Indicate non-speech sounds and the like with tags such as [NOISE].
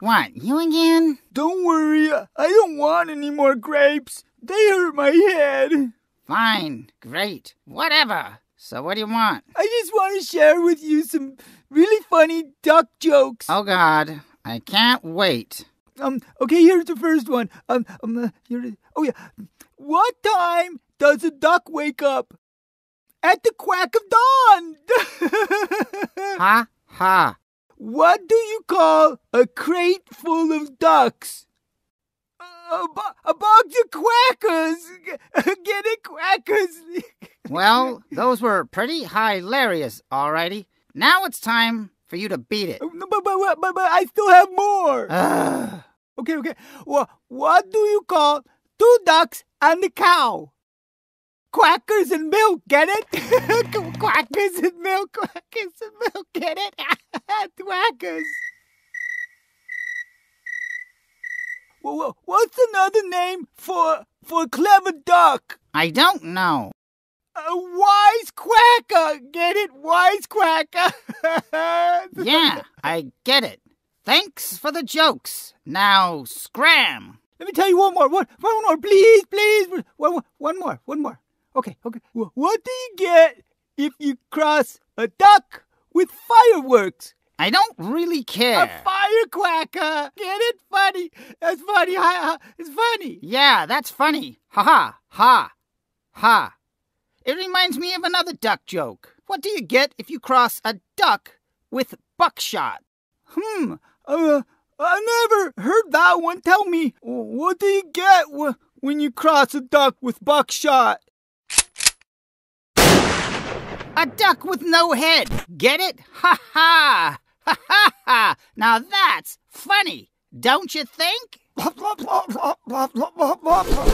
What, you again? Don't worry, I don't want any more grapes. They hurt my head. Fine, great, whatever. So, what do you want? I just want to share with you some really funny duck jokes. Oh, God, I can't wait. Um, okay, here's the first one. Um, um, uh, here it- oh yeah. What time does a duck wake up? At the quack of dawn. [LAUGHS] Ha ha. What do you call a crate full of ducks? A, bo- a box of quackers. [LAUGHS] Get it, quackers. [LAUGHS] Well, those were pretty hilarious, alrighty. Now it's time for you to beat it. But, but, but, but, but I still have more. Ugh. Okay, okay. Well, what do you call two ducks and a cow? Quackers and milk, get it? [LAUGHS] quackers and milk, quackers and milk, get it? [LAUGHS] Quackers. Well, what's another name for for a clever duck? I don't know. A wise quacker, get it? Wise quacker. [LAUGHS] Yeah, I get it. Thanks for the jokes. Now, scram. Let me tell you one more. One, one more, please, please. One, one, one more, one more. Okay, okay. Wh- What do you get if you cross a duck with fireworks? I don't really care. A firecracker. Get it? Funny. That's funny. Ha, ha. It's funny. Yeah, that's funny. Ha ha, ha, ha. It reminds me of another duck joke. What do you get if you cross a duck with buckshot? Hmm. Uh, I never heard that one. Tell me, what do you get wh- when you cross a duck with buckshot? A duck with no head. Get it? Ha ha! Ha ha ha! Now that's funny, don't you think? [LAUGHS]